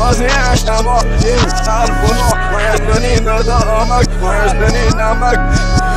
بازی اشتباه. این حرفونو مردنی ندا آمک مردنی نمک.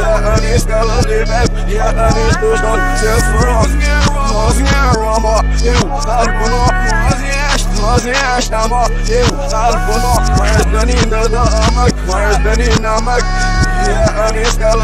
یعنی سلالی بس یعنی دوشان سفران بازی راما این حرفونو بازی اشتباه. این حرفونو مردنی ندا آمک مردنی نمک. یعنی سلالی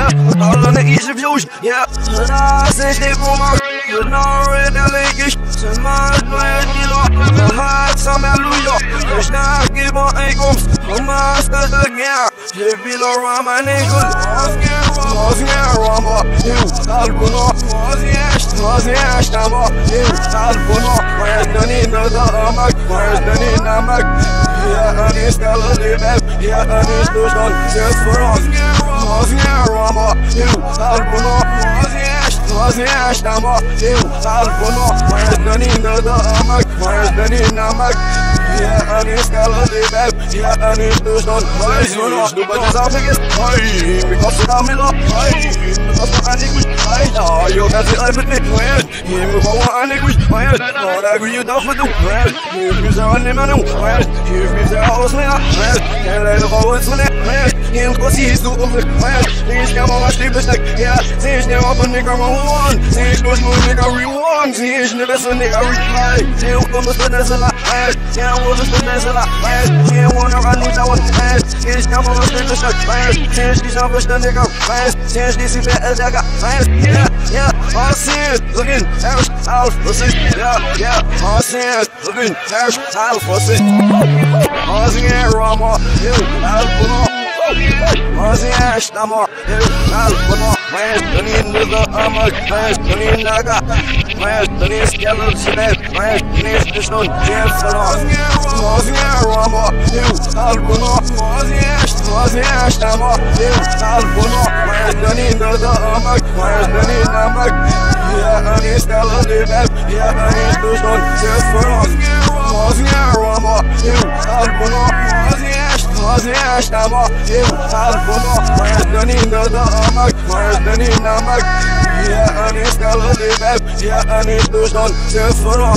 yeah All on the easy views yeah Na say stay for my You're not ready to legish Smash my deal Hat sam halleluja Jag snackar på en gång Och man ska stänga Det vill ha ramen en gång Vad ska rama Jo, albuno Vad ska stamma Jo, albuno Vad är den inne där mak Vad är den inne mak Ja, han är ställer livet Ja, han är storstad Ses för oss عشنا معتم تعرفوا وعدني ندى أمك وعدني نمك يا أنيس قلبي باب يا اني دوشون هاي زونو دوبا جزافك هاي مكسر عملا هاي مكسر عنك وش هاي هايو كاسي أي بتني وين يمي بوا عنك وش وين أوراق ويدافدو وين يمي زواني منو وين يمي زواني de gauwens me Ay, Jem kosi is over Ay, ich kann mal was liebes nek Ja, seh ich ne op een nigga one Seh ich los nur nigga rewind Seh ich ne besser nigga reply Seh ich kom es benesse la Ay, seh ich was ist benesse la Ay, seh ich wanna run nicht dauern Ay, seh ich kann mal was liebes nek Ay, seh ich die Schafe ständiger Ay, seh ich die sie verärger Ay, ja, ja, was ist Looking, erst auf, was ist Ja, ja, was ist Looking, erst auf, was ist Sozinha Roma, eu alvo Sozinha estamos, eu alvo Mestre ama, mestre naga Mestre esquerdo chinês, mestre chão de Sozinha Roma, eu alvo Sozinha estamos, eu alvo Mestre naga ama, mestre naga Yeah, I need to live, yeah, I need to show, just for us cozinhava, eu arpono, maziyes, maziyes ama, eu arpono, mazdani nadamak, mazdani namak, ya anis kalbi beb, ya anis duşan, sıfıra,